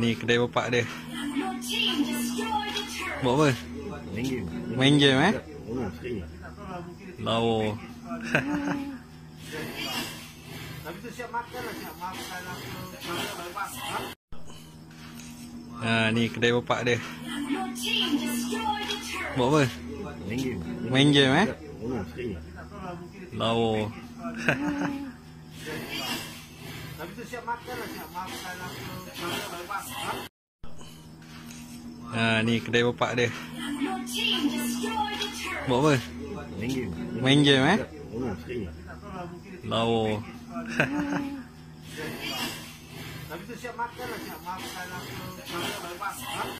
ni kedai bapak dia. Buat apa? Main game. Main game eh? Lawa. Tapi tu siap makan lah, siap makan lah. Ha ni kedai bapak dia. Buat apa? Main game. Main game eh? Lawa. Tapi tu siap makan lah, siap makan lah. Ni kedai bapak dia. Buat apa? Main game. Main game eh? Lawa. Tapi tu siap makan lah, siap makan lah.